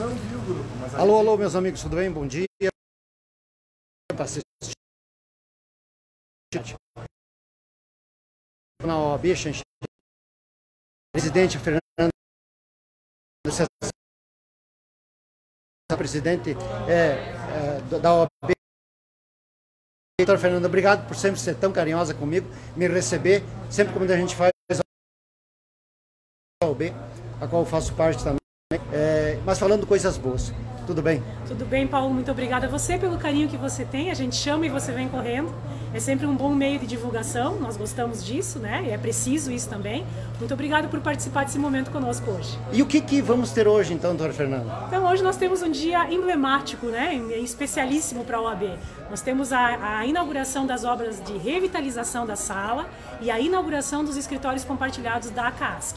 Não vi o grupo, mas... Alô, alô, meus amigos, tudo bem? Bom dia. Tá Na OAB, presidente Fernando presidente é, é, da OAB. Doutor Fernando, obrigado por sempre ser tão carinhosa comigo, me receber, sempre quando a gente faz a OAB, a qual eu faço parte também. É, mas falando coisas boas. Tudo bem? Tudo bem, Paulo. Muito obrigada a você pelo carinho que você tem. A gente chama e você vem correndo. É sempre um bom meio de divulgação. Nós gostamos disso, né? E é preciso isso também. Muito obrigada por participar desse momento conosco hoje. E o que, que vamos ter hoje, então, doutora Fernanda? Então, hoje nós temos um dia emblemático, né? Especialíssimo para a OAB. Nós temos a, a inauguração das obras de revitalização da sala e a inauguração dos escritórios compartilhados da ACASC.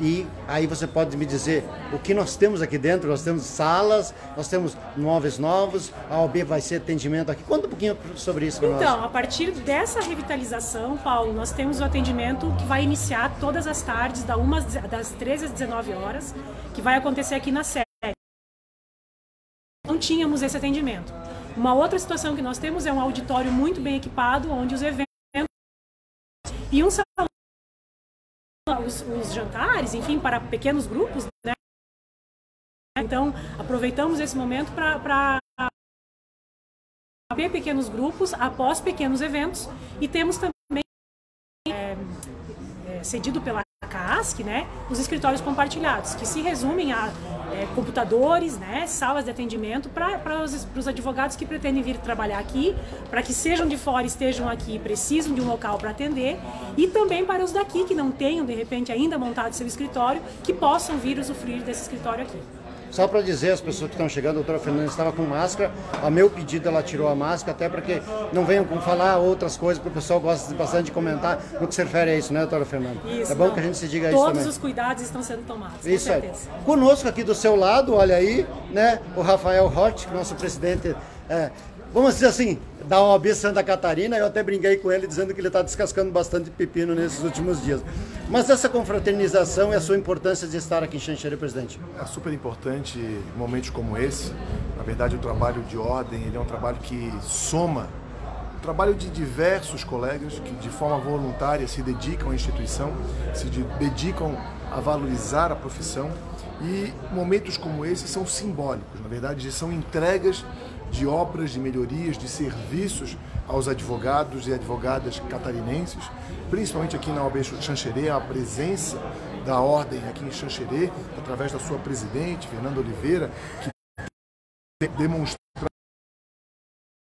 E aí você pode me dizer o que nós temos aqui dentro. Nós temos salas, nós temos móveis novos, a OB vai ser atendimento aqui. Conta um pouquinho sobre isso para nós. Então, a partir dessa revitalização, Paulo, nós temos o atendimento que vai iniciar todas as tardes, das 13 às 19 horas, que vai acontecer aqui na sede. Não tínhamos esse atendimento. Uma outra situação que nós temos é um auditório muito bem equipado, onde os eventos e um salão os, os jantares, enfim, para pequenos grupos, né? Então, aproveitamos esse momento para ter pequenos grupos após pequenos eventos e temos também é, é, cedido pela Né, os escritórios compartilhados, que se resumem a é, computadores, né, salas de atendimento para os, os advogados que pretendem vir trabalhar aqui, para que sejam de fora estejam aqui e precisam de um local para atender, e também para os daqui que não tenham, de repente, ainda montado seu escritório, que possam vir usufruir desse escritório aqui. Só para dizer às pessoas que estão chegando, a doutora Fernanda estava com máscara. A meu pedido ela tirou a máscara, até para que não venham com falar outras coisas, porque o pessoal gosta bastante de comentar no que se refere a isso, né, doutora Fernanda? Isso, é bom não. que a gente se diga Todos isso também. Todos os cuidados estão sendo tomados. Isso aí. Conosco aqui do seu lado, olha aí, né, o Rafael Hort, nosso presidente. É, vamos dizer assim, da OAB Santa Catarina, eu até brinquei com ele dizendo que ele está descascando bastante pepino nesses últimos dias. Mas essa confraternização e a sua importância de estar aqui em Xanxerê, presidente? É super importante momentos como esse. Na verdade, o trabalho de ordem ele é um trabalho que soma o trabalho de diversos colegas que de forma voluntária se dedicam à instituição, se dedicam a valorizar a profissão e momentos como esse são simbólicos, na verdade, são entregas de obras, de melhorias, de serviços aos advogados e advogadas catarinenses, principalmente aqui na OAB Xanxerê, a presença da ordem aqui em Xanxerê, através da sua presidente, Fernanda Oliveira, que demonstrou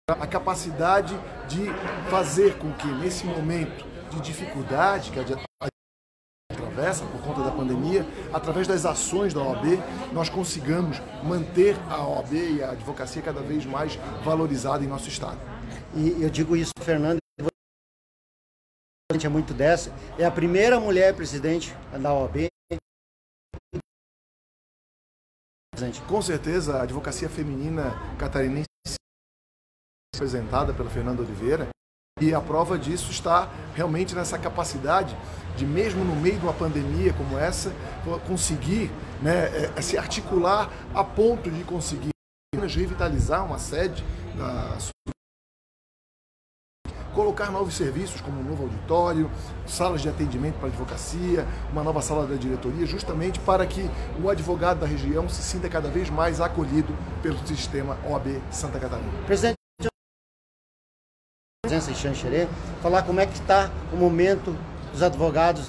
a capacidade de fazer com que nesse momento de dificuldade que a atravessa por conta da pandemia, através das ações da OAB, nós consigamos manter a OAB e a advocacia cada vez mais valorizada em nosso Estado. E eu digo isso, Fernando, é muito dessa, é a primeira mulher presidente da OAB. Com certeza, a advocacia feminina catarinense representada pela Fernanda Oliveira, e a prova disso está realmente nessa capacidade de, mesmo no meio de uma pandemia como essa, conseguir né, é, se articular a ponto de conseguir revitalizar uma sede da colocar novos serviços como um novo auditório, salas de atendimento para advocacia, uma nova sala da diretoria, justamente para que o advogado da região se sinta cada vez mais acolhido pelo sistema OAB Santa Catarina. Presidente, presença em Xanxerê, falar como é que está o momento dos advogados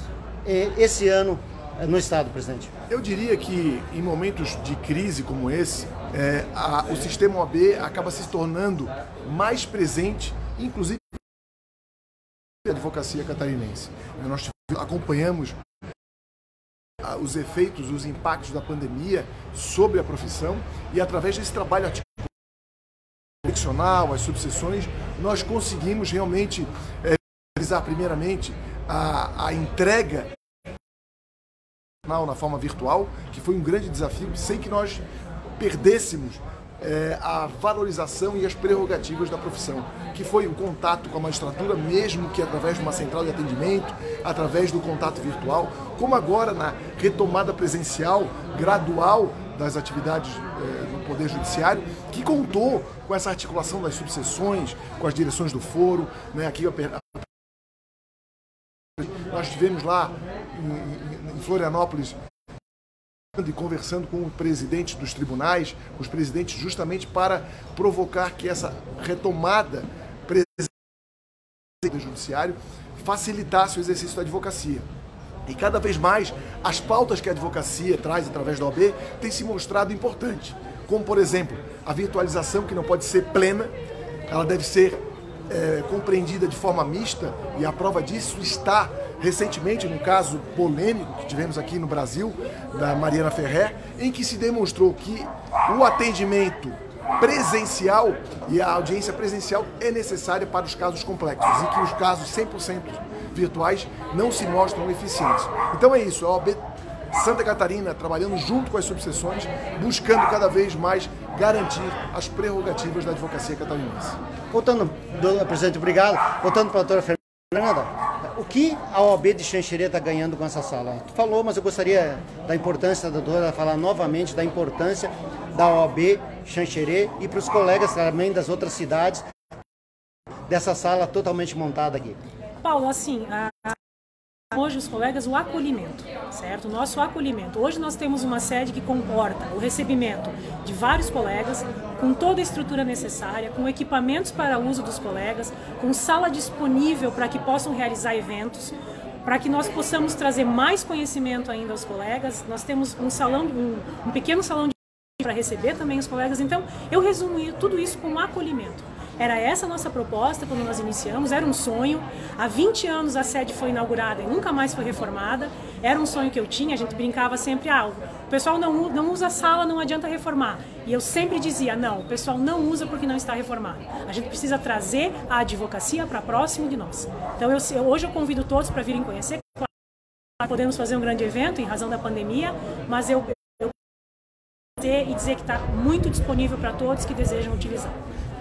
esse ano eh, no Estado, presidente. Eu diria que em momentos de crise como esse, é, a, o sistema OAB acaba se tornando mais presente, inclusive a advocacia catarinense. Nós acompanhamos os efeitos, os impactos da pandemia sobre a profissão e através desse trabalho ativo as subseções, nós conseguimos realmente é, realizar primeiramente a, a entrega na forma virtual, que foi um grande desafio, sem que nós perdêssemos é, a valorização e as prerrogativas da profissão, que foi o contato com a magistratura, mesmo que através de uma central de atendimento, através do contato virtual, como agora na retomada presencial gradual das atividades eh, no Poder Judiciário, que contou com essa articulação das subseções, com as direções do foro. Né? Aqui nós tivemos lá em, em Florianópolis e conversando com o presidente dos tribunais, com os presidentes, justamente para provocar que essa retomada do judiciário facilitasse o exercício da advocacia. E cada vez mais as pautas que a advocacia traz através da OAB têm se mostrado importantes. Como, por exemplo, a virtualização, que não pode ser plena, ela deve ser é, compreendida de forma mista, e a prova disso está recentemente no caso polêmico que tivemos aqui no Brasil, da Mariana Ferrer, em que se demonstrou que o atendimento presencial e a audiência presencial é necessária para os casos complexos e que os casos 100% virtuais não se mostram eficientes. Então é isso, a OAB Santa Catarina trabalhando junto com as subseções, buscando cada vez mais garantir as prerrogativas da advocacia catarinense. Voltando, presidente, obrigado. Voltando para a doutora Fernanda, o que a OAB de Xanxerê está ganhando com essa sala? Tu falou, mas eu gostaria da importância da doutora falar novamente da importância da OAB Xanxerê e para os colegas também das outras cidades dessa sala totalmente montada aqui. Paulo, assim, a, hoje os colegas o acolhimento, certo? O nosso acolhimento. Hoje nós temos uma sede que comporta o recebimento de vários colegas, com toda a estrutura necessária, com equipamentos para uso dos colegas, com sala disponível para que possam realizar eventos, para que nós possamos trazer mais conhecimento ainda aos colegas. Nós temos um salão, um, um pequeno salão de para receber também os colegas. Então, eu resumo tudo isso como acolhimento. Era essa a nossa proposta quando nós iniciamos, era um sonho. Há 20 anos a sede foi inaugurada e nunca mais foi reformada. Era um sonho que eu tinha, a gente brincava sempre, ah, o pessoal não, não usa a sala, não adianta reformar. E eu sempre dizia, não, o pessoal não usa porque não está reformado. A gente precisa trazer a advocacia para próximo de nós. Então eu, hoje eu convido todos para virem conhecer. Podemos fazer um grande evento em razão da pandemia, mas eu, eu e dizer que está muito disponível para todos que desejam utilizar.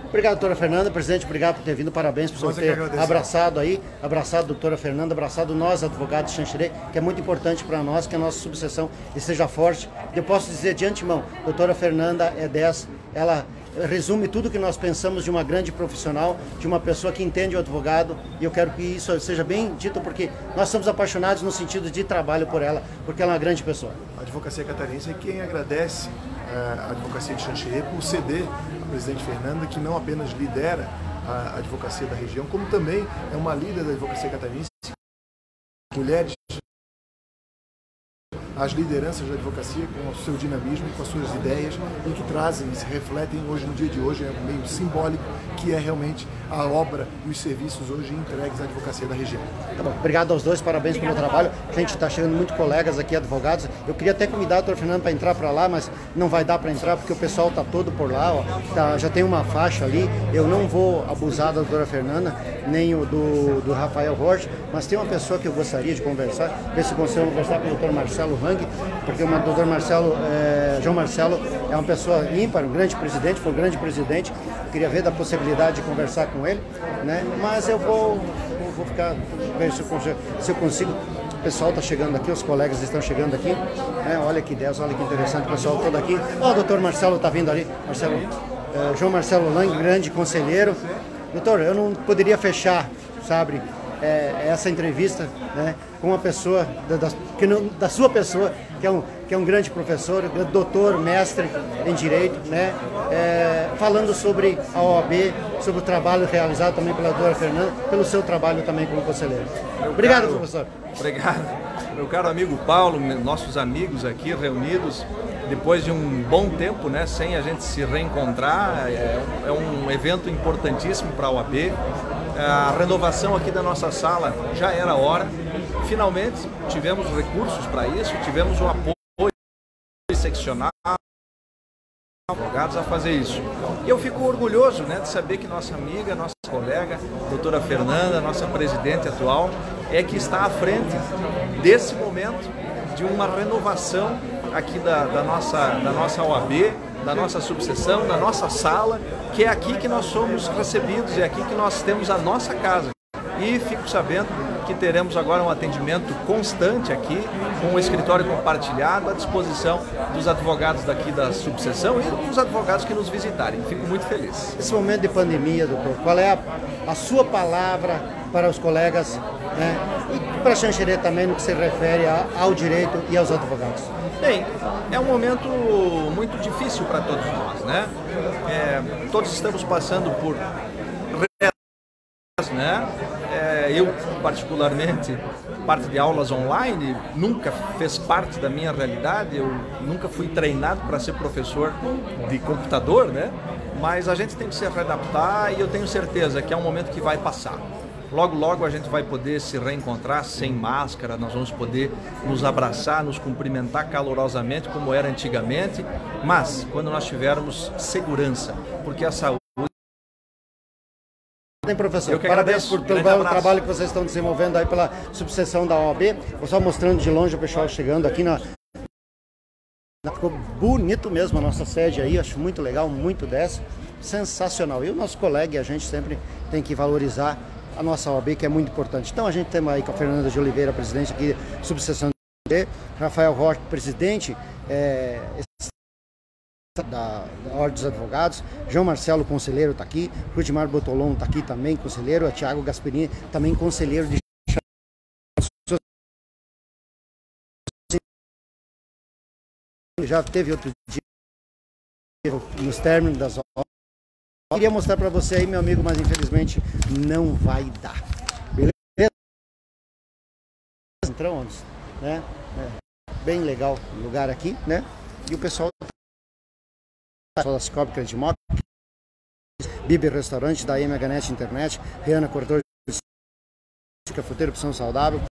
Obrigado, doutora Fernanda. Presidente, obrigado por ter vindo. Parabéns por você ter abraçado aí, abraçado a doutora Fernanda, abraçado nós, advogados de Xanxerê, que é muito importante para nós que a nossa subseção esteja forte. Eu posso dizer de antemão, doutora Fernanda é 10, ela resume tudo que nós pensamos de uma grande profissional, de uma pessoa que entende o advogado, e eu quero que isso seja bem dito, porque nós somos apaixonados no sentido de trabalho por ela, porque ela é uma grande pessoa. A advocacia catarinense é quem agradece eh, a advocacia de Xanxerê por ceder presidente Fernanda, que não apenas lidera a advocacia da região, como também é uma líder da advocacia catarinense. Mulheres as lideranças da advocacia com o seu dinamismo, com as suas ideias e que trazem e se refletem hoje no dia de hoje, é meio simbólico, que é realmente a obra e os serviços hoje entregues à advocacia da região. Tá bom, obrigado aos dois, parabéns pelo trabalho. A gente está chegando muito colegas aqui, advogados. Eu queria até convidar o doutor Fernando para entrar para lá, mas não vai dar para entrar porque o pessoal está todo por lá, ó. Tá, já tem uma faixa ali. Eu não vou abusar da doutora Fernanda, nem o do, do Rafael Rocha, mas tem uma pessoa que eu gostaria de conversar, ver se consigo conversar com o doutor Marcelo Hang, porque o doutor Marcelo, é, João Marcelo é uma pessoa ímpar, um grande presidente, foi um grande presidente. Queria ver da possibilidade de conversar com ele, né? Mas eu vou, vou, vou ficar, ver se eu, consigo, se eu consigo. O pessoal está chegando aqui, os colegas estão chegando aqui. Né? Olha que ideia, olha que interessante o pessoal todo aqui. Ó, oh, o doutor Marcelo está vindo ali. Marcelo, é, João Marcelo Lang, grande conselheiro. Doutor, eu não poderia fechar, sabe, é, essa entrevista né, com uma pessoa, da, da, que não, da sua pessoa, que é, um, que é um grande professor, doutor, mestre em Direito, né, é, falando sobre a OAB, sobre o trabalho realizado também pela doutora Fernanda, pelo seu trabalho também como conselheiro. Meu Obrigado, caro, professor. Obrigado. Meu caro amigo Paulo, nossos amigos aqui reunidos, depois de um bom tempo, né, sem a gente se reencontrar, é, é um evento importantíssimo para a OAB, a renovação aqui da nossa sala já era hora. Finalmente tivemos recursos para isso, tivemos o apoio seccional advogados a fazer isso. E eu fico orgulhoso né, de saber que nossa amiga, nossa colega, doutora Fernanda, nossa presidente atual, é que está à frente desse momento de uma renovação aqui da, da, nossa, da nossa OAB, da nossa subseção, da nossa sala, que é aqui que nós somos recebidos, é aqui que nós temos a nossa casa. E fico sabendo que teremos agora um atendimento constante aqui, com um escritório compartilhado à disposição dos advogados daqui da subseção e dos advogados que nos visitarem. Fico muito feliz. Esse momento de pandemia, doutor, qual é a, a sua palavra para os colegas né? e para Xanxerê também no que se refere a, ao direito e aos advogados? Bem, é um momento muito difícil para todos nós, né? É, todos estamos passando por né? É, eu, particularmente, parte de aulas online nunca fez parte da minha realidade. Eu nunca fui treinado para ser professor de computador, né? Mas a gente tem que se readaptar e eu tenho certeza que é um momento que vai passar. Logo, logo a gente vai poder se reencontrar sem máscara, nós vamos poder nos abraçar, nos cumprimentar calorosamente como era antigamente, mas quando nós tivermos segurança, porque a saúde Bem, professor, parabéns por todo o trabalho que vocês estão desenvolvendo aí pela subseção da OAB. Vou só mostrando de longe o pessoal chegando aqui na. Ficou bonito mesmo a nossa sede aí, acho muito legal, muito dessa. Sensacional. E o nosso colega, a gente sempre tem que valorizar a nossa OAB, que é muito importante. Então a gente tem aí com a Fernanda de Oliveira, presidente aqui, subseção D, Rafael Rocha, presidente. É, da, da Ordem dos Advogados, João Marcelo, conselheiro, está aqui, Rudimar Botolon está aqui também, conselheiro, a Tiago Gasperini, também conselheiro de já teve outro dia nos términos das. Queria mostrar para você aí, meu amigo, mas infelizmente não vai dar. Beleza? Entramos, né? É, bem legal o lugar aqui, né? E o pessoal Solascope Credit Mob, Bibi Restaurante, da MHNet Internet, Rihanna Corretor de Fruteira Opção Saudável,